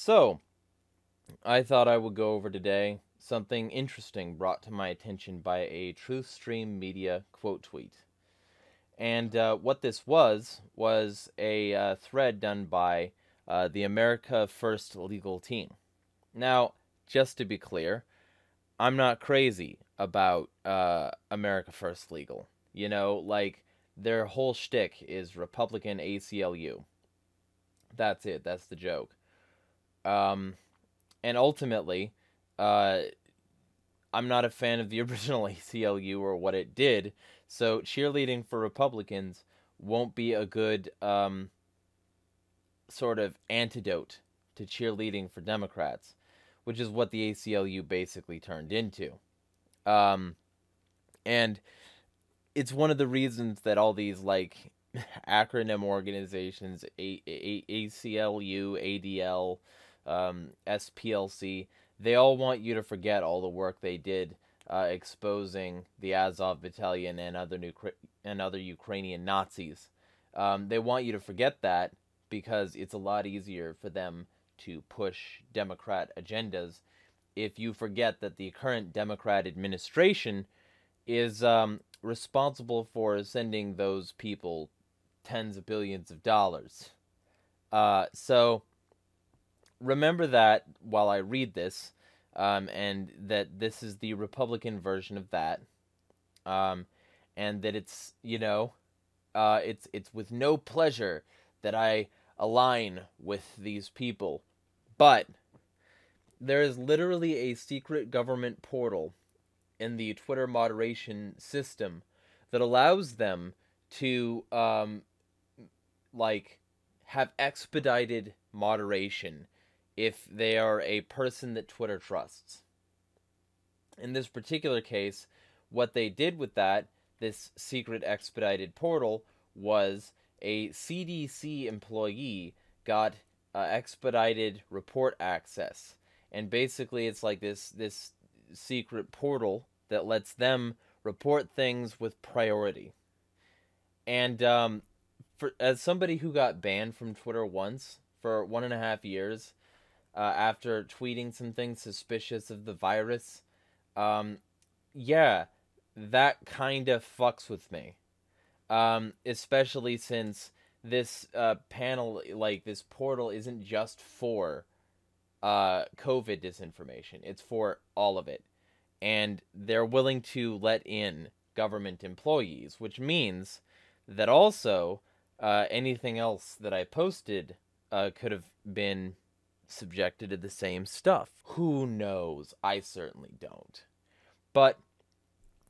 So, I thought I would go over today something interesting brought to my attention by a Truthstream Media quote tweet. And uh, what this was, was a uh, thread done by uh, the America First legal team. Now, just to be clear, I'm not crazy about uh, America First Legal. You know, like their whole shtick is Republican ACLU. That's it. That's the joke. Um, and ultimately, uh, I'm not a fan of the original ACLU or what it did. So cheerleading for Republicans won't be a good um, sort of antidote to cheerleading for Democrats, which is what the ACLU basically turned into. Um, and it's one of the reasons that all these like acronym organizations, a- a- ACLU, ADL, um, SPLC, they all want you to forget all the work they did uh, exposing the Azov Battalion and other new and other Ukrainian Nazis. Um, they want you to forget that because it's a lot easier for them to push Democrat agendas if you forget that the current Democrat administration is um, responsible for sending those people tens of billions of dollars. Uh, so remember that while I read this, um, and that this is the Republican version of that, um, and that it's you know, uh, it's it's with no pleasure that I align with these people, but there is literally a secret government portal in the Twitter moderation system that allows them to um, like have expedited moderation if they are a person that Twitter trusts. In this particular case, what they did with that, this secret expedited portal, was a CDC employee got uh, expedited report access. And basically it's like this this secret portal that lets them report things with priority. And um, for as somebody who got banned from Twitter once for one and a half years, uh, after tweeting some things suspicious of the virus. Um, yeah, that kind of fucks with me. Um, especially since this uh, panel, like this portal, isn't just for uh, COVID disinformation, it's for all of it. And they're willing to let in government employees, which means that also uh, anything else that I posted uh, could have been subjected to the same stuff. Who knows? I certainly don't. But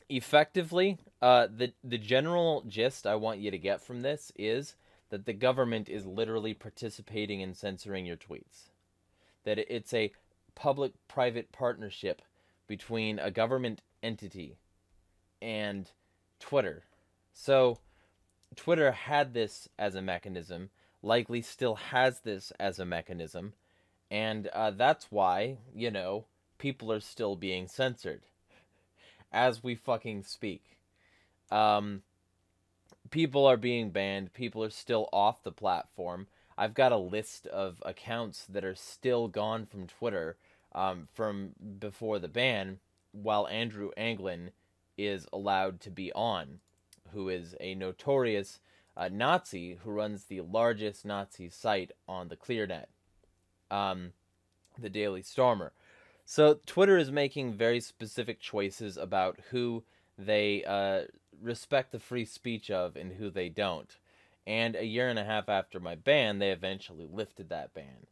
effectively, uh, the the general gist I want you to get from this is that the government is literally participating in censoring your tweets. That it's a public-private partnership between a government entity and Twitter. So Twitter had this as a mechanism, likely still has this as a mechanism, and uh, that's why, you know, people are still being censored. As we fucking speak. Um, people are being banned. People are still off the platform. I've got a list of accounts that are still gone from Twitter um, from before the ban, while Andrew Anglin is allowed to be on, who is a notorious uh, Nazi who runs the largest Nazi site on the ClearNet um, the Daily Stormer. So Twitter is making very specific choices about who they uh, respect the free speech of and who they don't. And a year and a half after my ban, they eventually lifted that ban,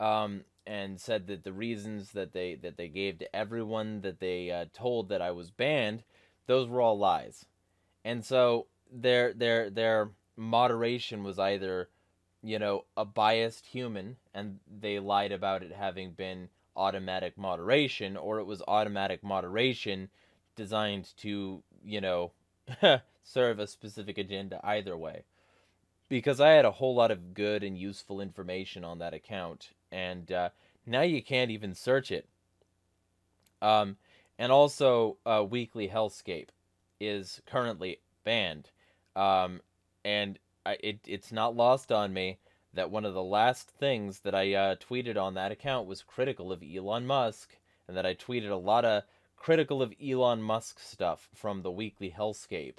um, and said that the reasons that they that they gave to everyone that they uh, told that I was banned, those were all lies. And so their their their moderation was either you know, a biased human and they lied about it having been automatic moderation or it was automatic moderation designed to, you know, serve a specific agenda either way. Because I had a whole lot of good and useful information on that account and uh, now you can't even search it. Um, and also, uh, Weekly Hellscape is currently banned. Um, and I, it, it's not lost on me that one of the last things that I uh, tweeted on that account was critical of Elon Musk, and that I tweeted a lot of critical of Elon Musk stuff from the Weekly Hellscape.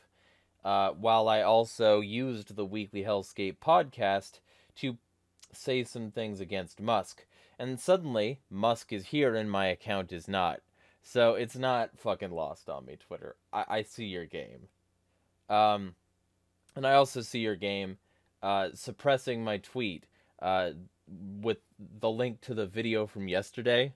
Uh, while I also used the Weekly Hellscape podcast to say some things against Musk. And suddenly, Musk is here and my account is not. So it's not fucking lost on me, Twitter. I, I see your game. Um, and I also see your game uh, suppressing my tweet uh, with the link to the video from yesterday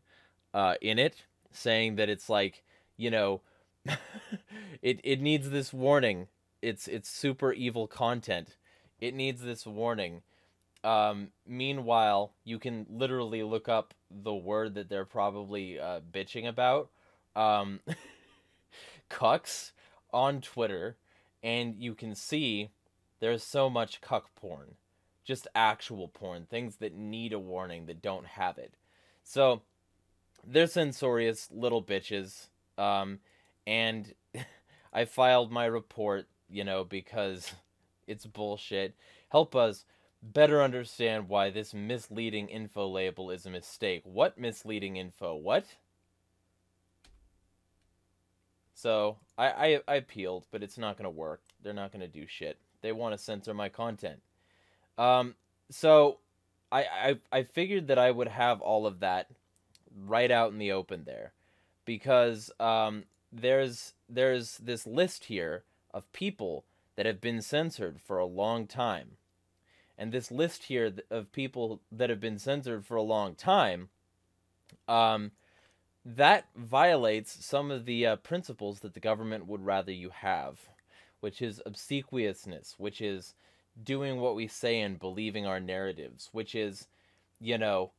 uh, in it, saying that it's like, you know, it, it needs this warning. It's it's super evil content. It needs this warning. Um, meanwhile, you can literally look up the word that they're probably uh, bitching about um, cucks on Twitter, and you can see there's so much cuck porn. Just actual porn, things that need a warning that don't have it. So, they're censorious little bitches. Um, and I filed my report, you know, because it's bullshit. Help us better understand why this misleading info label is a mistake. What misleading info? What? So I, I, I appealed, but it's not gonna work. They're not gonna do shit. They want to censor my content. Um, so I, I I figured that I would have all of that right out in the open there, because um, there's there's this list here of people that have been censored for a long time, and this list here of people that have been censored for a long time, um, that violates some of the uh, principles that the government would rather you have, which is obsequiousness, which is doing what we say and believing our narratives, which is, you know,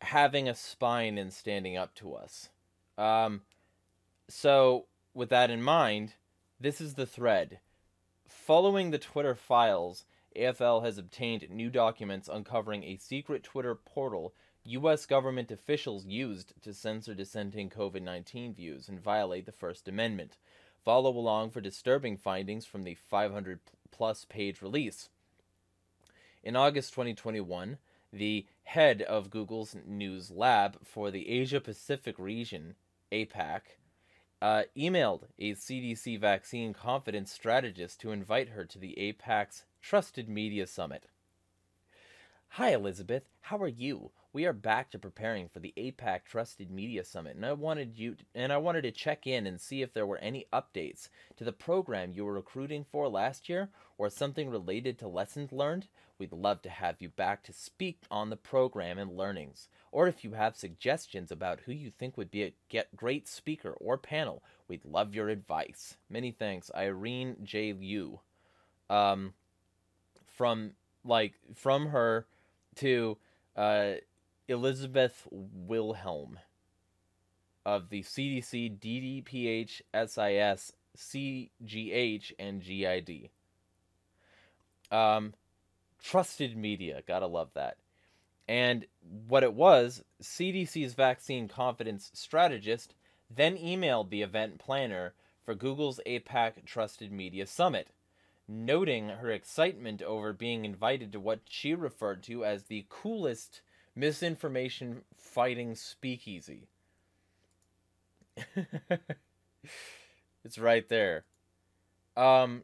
having a spine and standing up to us. Um, so, with that in mind, this is the thread. Following the Twitter files, AFL has obtained new documents uncovering a secret Twitter portal U.S. government officials used to censor dissenting COVID 19 views and violate the First Amendment. Follow along for disturbing findings from the 500 plus page release. In August 2021, the head of Google's News Lab for the Asia Pacific region, APAC, uh, emailed a CDC vaccine confidence strategist to invite her to the APAC's Trusted Media Summit. Hi, Elizabeth. How are you? We are back to preparing for the APAC Trusted Media Summit, and I wanted you to, and I wanted to check in and see if there were any updates to the program you were recruiting for last year, or something related to lessons learned. We'd love to have you back to speak on the program and learnings, or if you have suggestions about who you think would be a get great speaker or panel, we'd love your advice. Many thanks, Irene J. Liu. Um, from like from her to uh, Elizabeth Wilhelm of the CDC, DDPH, SIS, CGH, and GID. Um, trusted media, gotta love that. And what it was, CDC's vaccine confidence strategist then emailed the event planner for Google's APAC Trusted Media Summit noting her excitement over being invited to what she referred to as the coolest misinformation fighting speakeasy. it's right there. Um,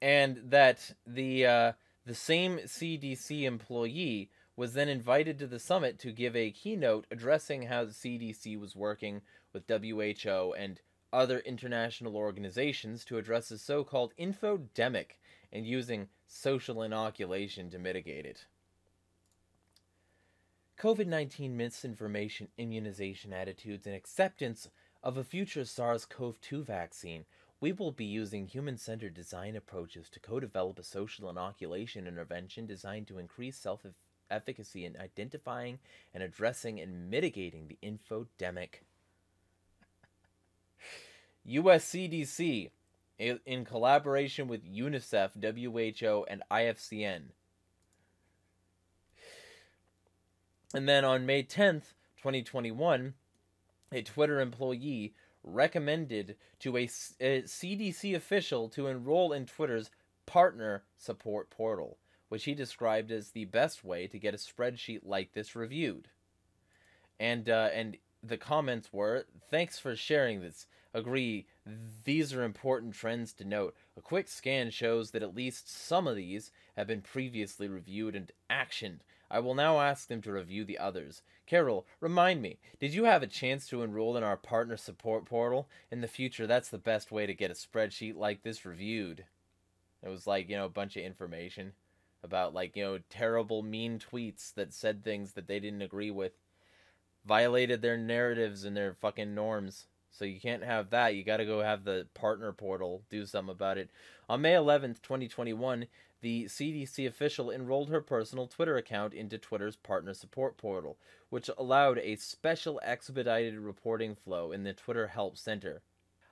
and that the uh, the same CDC employee was then invited to the summit to give a keynote addressing how the CDC was working with WHO and other international organizations to address the so called infodemic and using social inoculation to mitigate it. COVID 19 misinformation, immunization attitudes, and acceptance of a future SARS CoV 2 vaccine, we will be using human centered design approaches to co develop a social inoculation intervention designed to increase self efficacy in identifying and addressing and mitigating the infodemic. USCDC, in collaboration with UNICEF, WHO, and IFCN. And then on May 10th, 2021, a Twitter employee recommended to a, a, CDC official to enroll in Twitter's partner support portal, which he described as the best way to get a spreadsheet like this reviewed. And uh, and the comments were, "Thanks for sharing this. Agree, these are important trends to note. A quick scan shows that at least some of these have been previously reviewed and actioned. I will now ask them to review the others. Carol, remind me, did you have a chance to enroll in our partner support portal? In the future, that's the best way to get a spreadsheet like this reviewed. It was like, you know, a bunch of information about, like, you know, terrible, mean tweets that said things that they didn't agree with, violated their narratives and their fucking norms. So you can't have that. You got to go have the partner portal do something about it. On May 11th, 2021, the CDC official enrolled her personal Twitter account into Twitter's partner support portal, which allowed a special expedited reporting flow in the Twitter Help Center.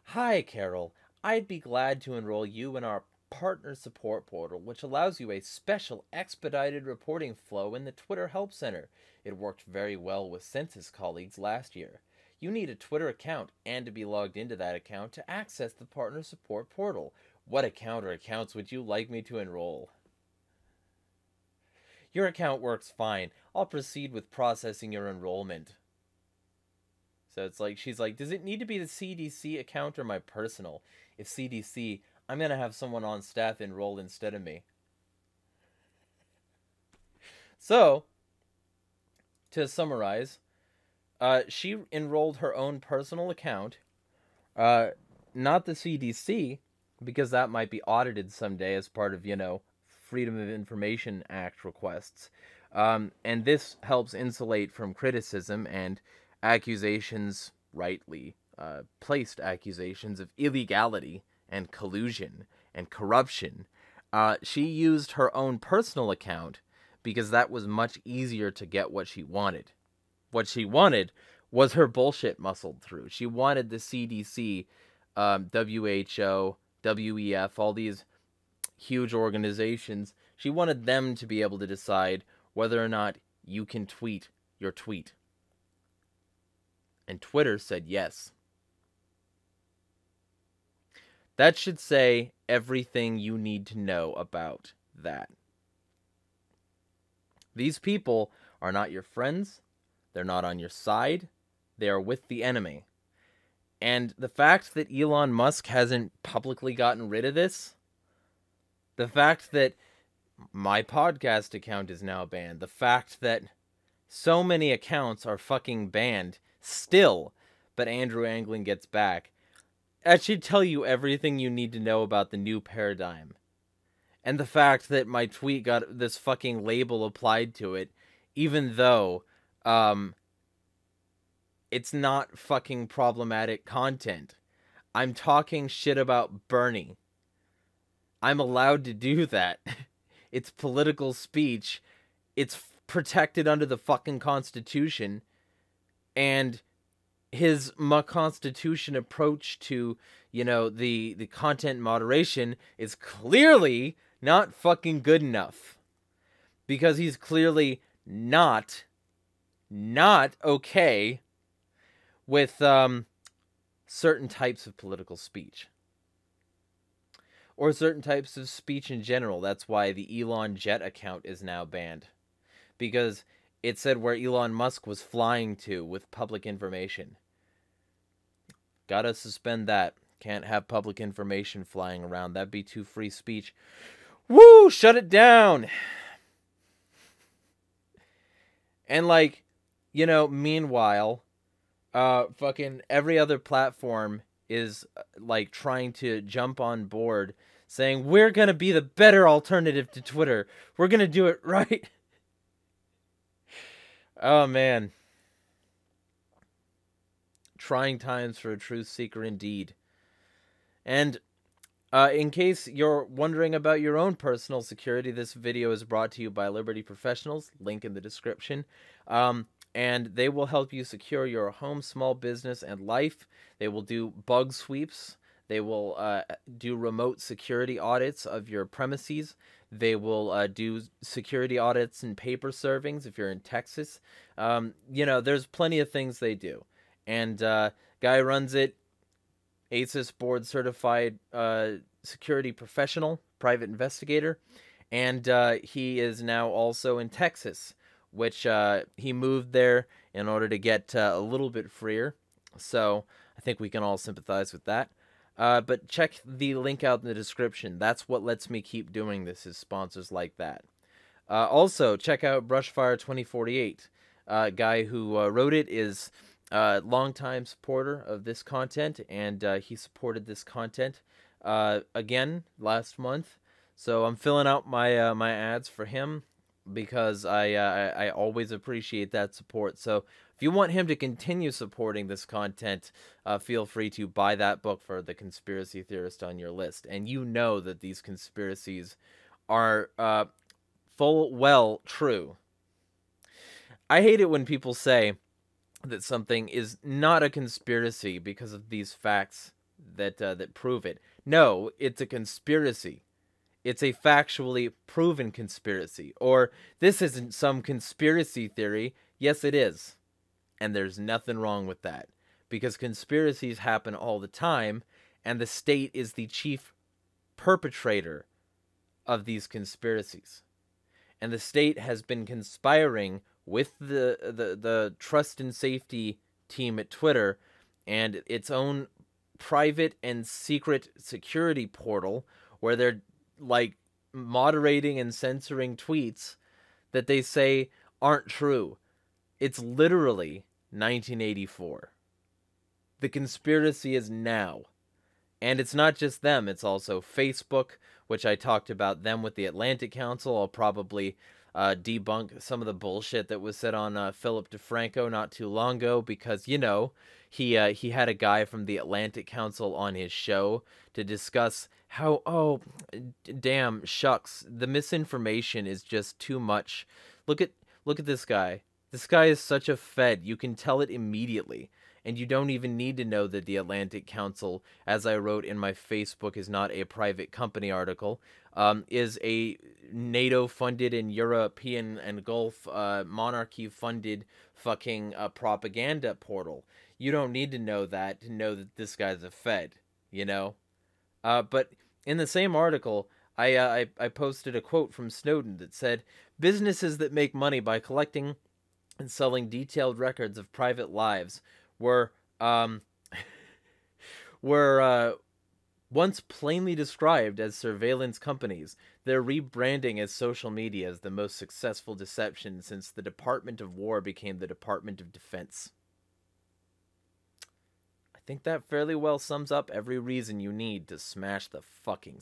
Hi, Carol. I'd be glad to enroll you in our partner support portal, which allows you a special expedited reporting flow in the Twitter Help Center. It worked very well with census colleagues last year. You need a Twitter account and to be logged into that account to access the partner support portal. What account or accounts would you like me to enroll? Your account works fine. I'll proceed with processing your enrollment. So it's like, she's like, does it need to be the CDC account or my personal? If CDC, I'm going to have someone on staff enroll instead of me. So, to summarize, uh, she enrolled her own personal account, uh, not the CDC, because that might be audited someday as part of, you know, Freedom of Information Act requests. Um, and this helps insulate from criticism and accusations, rightly uh, placed accusations of illegality and collusion and corruption. Uh, she used her own personal account because that was much easier to get what she wanted what she wanted was her bullshit muscled through. She wanted the CDC, um, WHO, WEF, all these huge organizations. She wanted them to be able to decide whether or not you can tweet your tweet. And Twitter said yes. That should say everything you need to know about that. These people are not your friends. They're not on your side. They are with the enemy. And the fact that Elon Musk hasn't publicly gotten rid of this, the fact that my podcast account is now banned, the fact that so many accounts are fucking banned still, but Andrew Anglin gets back, that should tell you everything you need to know about the new paradigm. And the fact that my tweet got this fucking label applied to it, even though um, it's not fucking problematic content. I'm talking shit about Bernie. I'm allowed to do that. it's political speech. It's protected under the fucking Constitution. And his my constitution approach to, you know, the, the content moderation is clearly not fucking good enough. Because he's clearly not not okay with um, certain types of political speech or certain types of speech in general. That's why the Elon Jet account is now banned because it said where Elon Musk was flying to with public information. Gotta suspend that. Can't have public information flying around. That'd be too free speech. Woo! Shut it down! And like, you know, meanwhile, uh, fucking every other platform is uh, like trying to jump on board saying we're going to be the better alternative to Twitter. We're going to do it right. oh man. Trying times for a truth seeker indeed. And uh, in case you're wondering about your own personal security, this video is brought to you by Liberty Professionals, link in the description. Um, and they will help you secure your home, small business, and life. They will do bug sweeps. They will uh, do remote security audits of your premises. They will uh, do security audits and paper servings if you're in Texas. Um, you know, there's plenty of things they do. And uh, guy runs it, ASIS board certified uh, security professional, private investigator and uh, he is now also in Texas, which uh, he moved there in order to get uh, a little bit freer. So I think we can all sympathize with that. Uh, but check the link out in the description. That's what lets me keep doing this is sponsors like that. Uh, also, check out Brushfire 2048. Uh, guy who uh, wrote it is a longtime supporter of this content, and he supported this content again last month. So I'm filling out my my ads for him because I, uh, I always appreciate that support. So if you want him to continue supporting this content, uh, feel free to buy that book for the conspiracy theorist on your list. And you know that these conspiracies are uh, full well true. I hate it when people say that something is not a conspiracy because of these facts that uh, that prove it. No, it's a conspiracy. It's a factually proven conspiracy. Or this isn't some conspiracy theory. Yes, it is. And there's nothing wrong with that because conspiracies happen all the time and the state is the chief perpetrator of these conspiracies. And the state has been conspiring with the the the trust and safety team at Twitter and its own private and secret security portal where they're like moderating and censoring tweets that they say aren't true. It's literally 1984. The conspiracy is now. And it's not just them, it's also Facebook, which I talked about them with the Atlantic Council. I'll probably uh, debunk some of the bullshit that was said on uh, Philip DeFranco not too long ago because you know he uh, he had a guy from the Atlantic Council on his show to discuss how oh damn shucks the misinformation is just too much. Look at look at this guy. This guy is such a fed. You can tell it immediately and you don't even need to know that the Atlantic Council, as I wrote in my Facebook, is not a private company article, um, is a NATO funded and European and Gulf uh, monarchy funded fucking uh, propaganda portal. You don't need to know that to know that this guy's a Fed, you know? Uh, but in the same article, I, uh, I, I posted a quote from Snowden that said, Businesses that make money by collecting and selling detailed records of private lives were um, were uh, once plainly described as surveillance companies. They're rebranding as social media as the most successful deception since the Department of War became the Department of Defense. I think that fairly well sums up every reason you need to smash the fucking